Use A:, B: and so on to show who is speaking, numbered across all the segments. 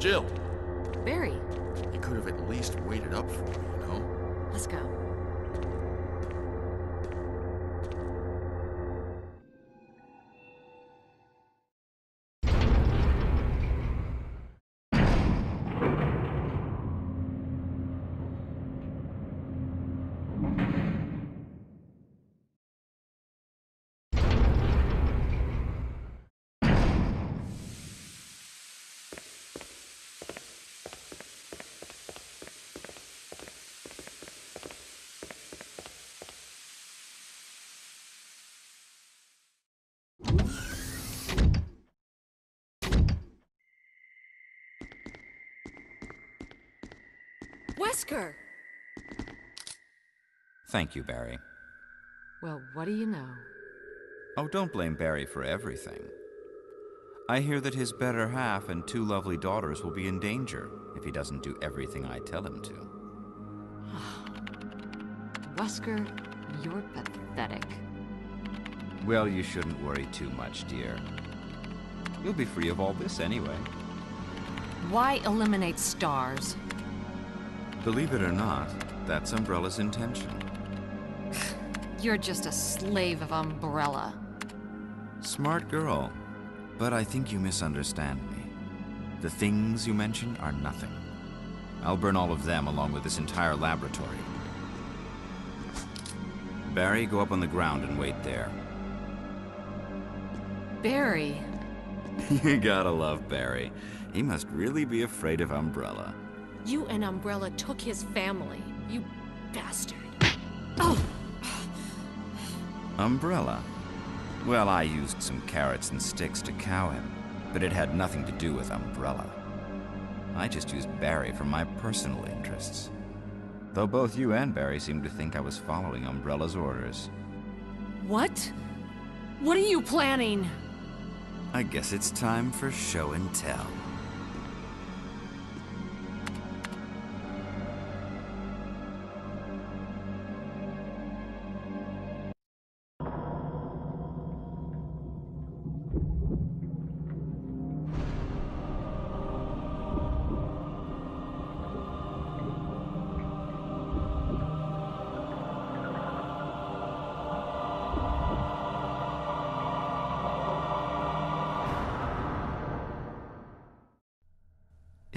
A: Jill,
B: Barry,
A: you could have at least waited up for me, you know?
B: let's go. Wesker!
C: Thank you, Barry.
B: Well, what do you know?
C: Oh, don't blame Barry for everything. I hear that his better half and two lovely daughters will be in danger if he doesn't do everything I tell him to.
B: Wesker, you're pathetic.
C: Well, you shouldn't worry too much, dear. You'll be free of all this anyway.
B: Why eliminate STARS?
C: Believe it or not, that's Umbrella's intention.
B: You're just a slave of Umbrella.
C: Smart girl. But I think you misunderstand me. The things you mention are nothing. I'll burn all of them along with this entire laboratory. Barry, go up on the ground and wait there.
B: Barry,
C: you gotta love Barry. He must really be afraid of Umbrella.
B: You and Umbrella took his family. You bastard. Oh!
C: Umbrella? Well, I used some carrots and sticks to cow him, but it had nothing to do with Umbrella. I just used Barry for my personal interests. Though both you and Barry seem to think I was following Umbrella's orders.
B: What? What are you planning?
C: I guess it's time for show and tell.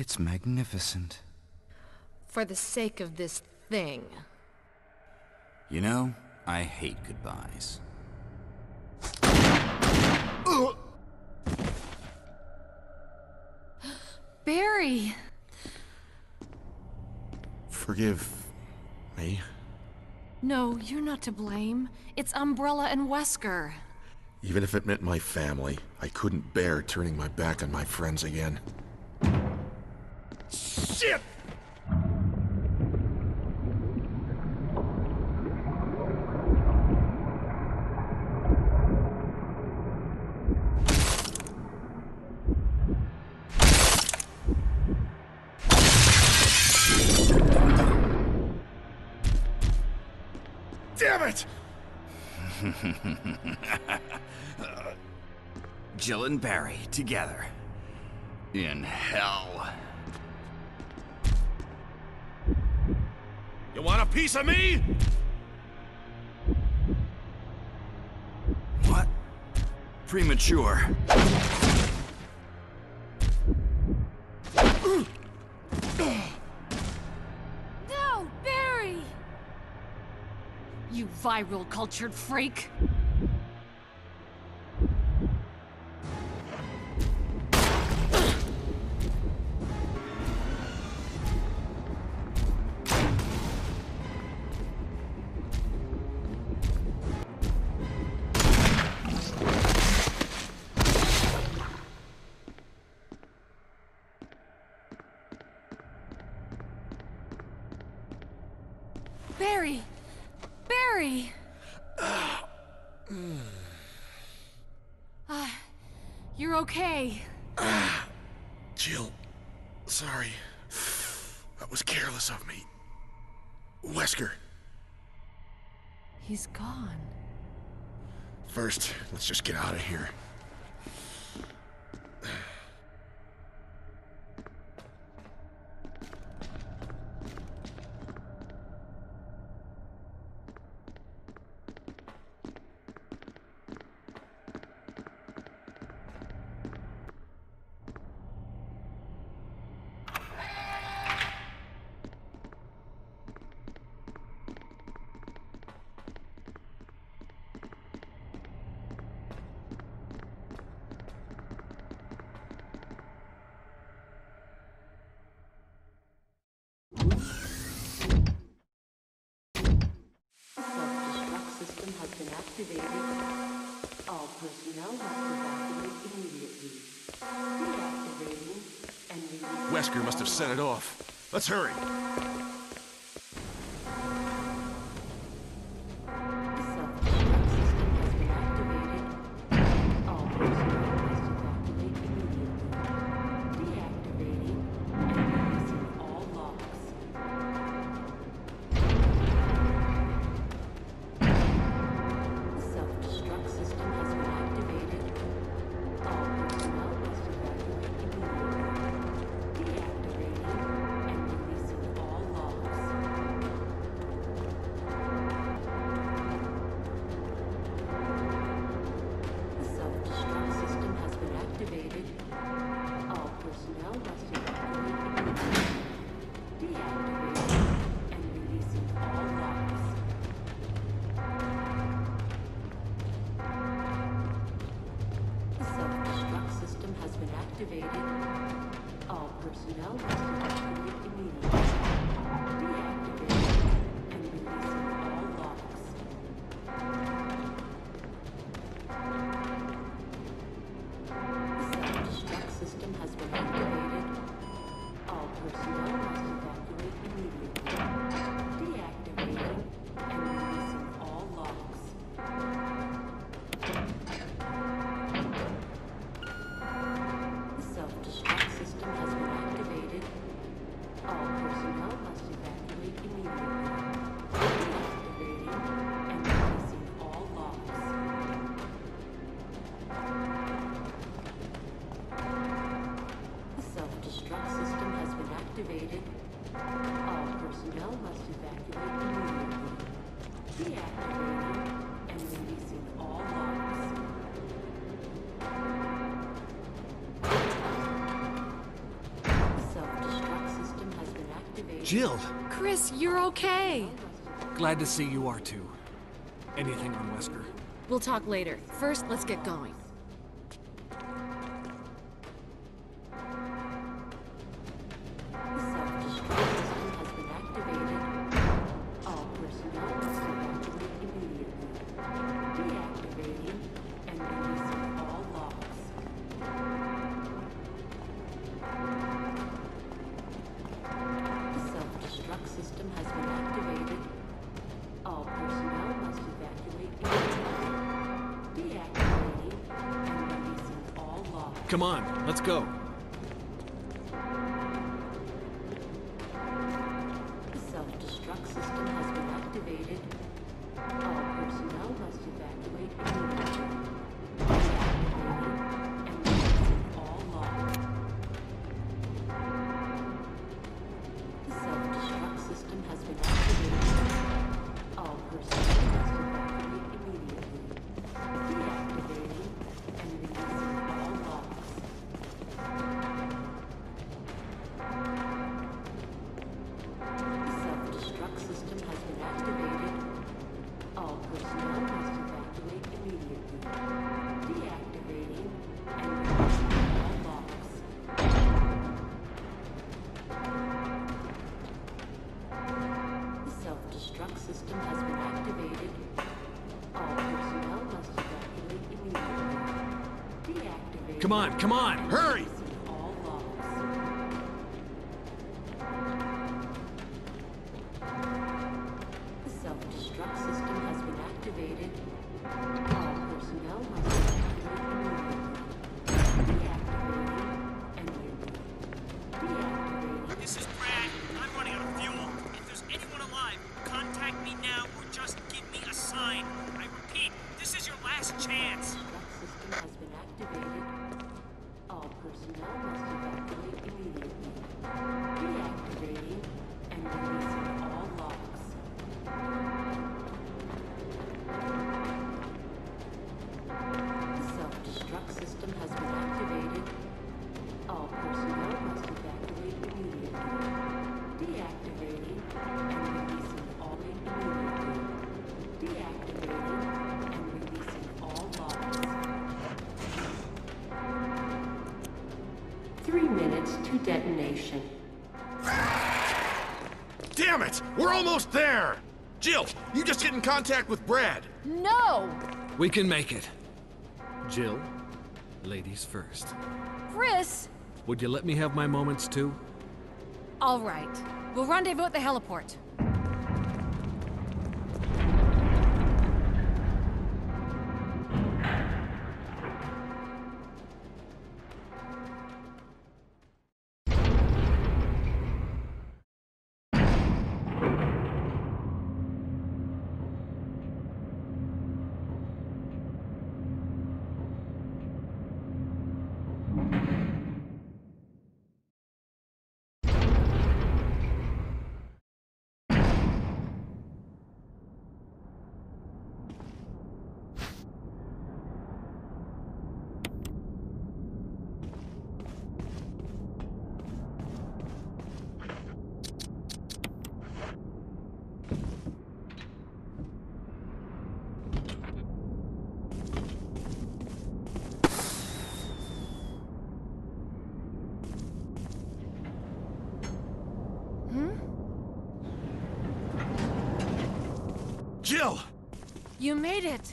C: It's magnificent.
B: For the sake of this thing.
C: You know, I hate goodbyes.
B: Barry!
A: Forgive me.
B: No, you're not to blame. It's Umbrella and Wesker.
A: Even if it meant my family, I couldn't bear turning my back on my friends again. Shit! Damn it!
C: Jill and Barry together. In hell.
A: You want a piece of me?
C: What? Premature.
B: No, Barry! You viral cultured freak! Barry! Barry! uh, you're okay.
A: Jill, sorry. That was careless of me. Wesker,
B: He's gone.
A: first, let's just get out of here. Wesker must have set it off. Let's hurry.
D: Jill!
B: Chris, you're okay.
D: Glad to see you are too. Anything on Wesker?
B: We'll talk later. First, let's get going.
D: Come on, let's go. Come on, come on, hurry!
A: We're almost there! Jill, you just get in contact with Brad.
E: No!
F: We can make it. Jill, ladies first.
E: Chris!
F: Would you let me have my moments too?
E: All right. We'll rendezvous at the heliport. You made it!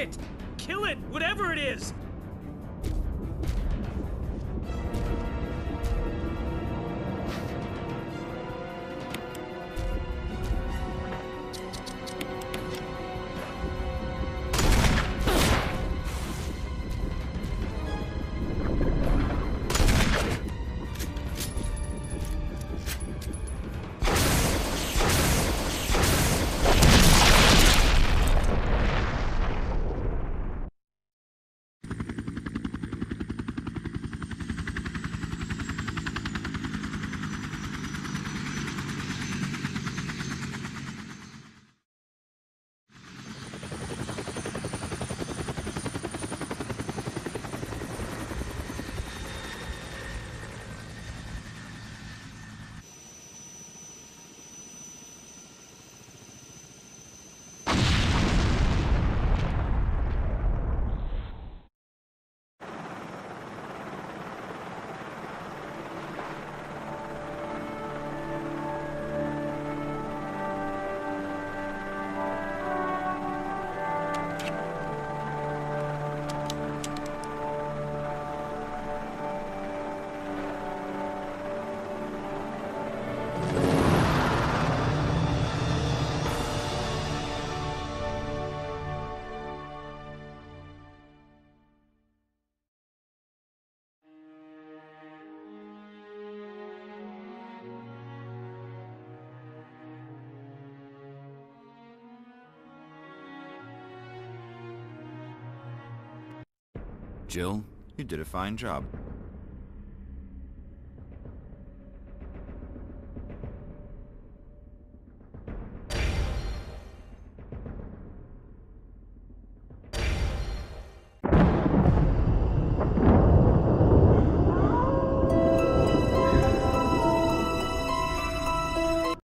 B: It! Kill it, whatever it is!
C: Jill, you did a fine job.